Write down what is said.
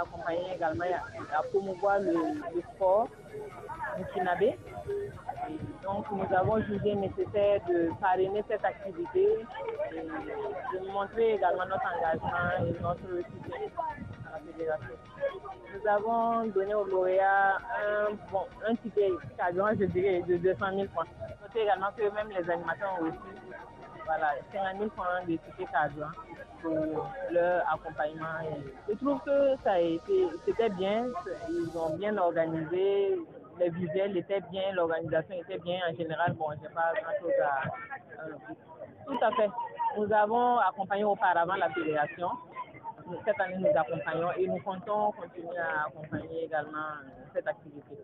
accompagné également à promouvoir le, le sport burkinabé. Donc, nous avons jugé nécessaire de parrainer cette activité et de montrer également notre engagement et notre soutien. Nous avons donné aux lauréats un, bon, un ticket carburant, je dirais, de 200 000 points. Notez également que même les animateurs ont reçu voilà, 50 000 points de ticket carburant pour leur accompagnement. Je trouve que ça a été, c'était bien, ils ont bien organisé, les visuels étaient bien, l'organisation était bien. En général, bon, je n'ai pas grand-chose à, à Tout à fait. Nous avons accompagné auparavant la fédération. Cette année, nous accompagnons et nous comptons continuer à accompagner également cette activité.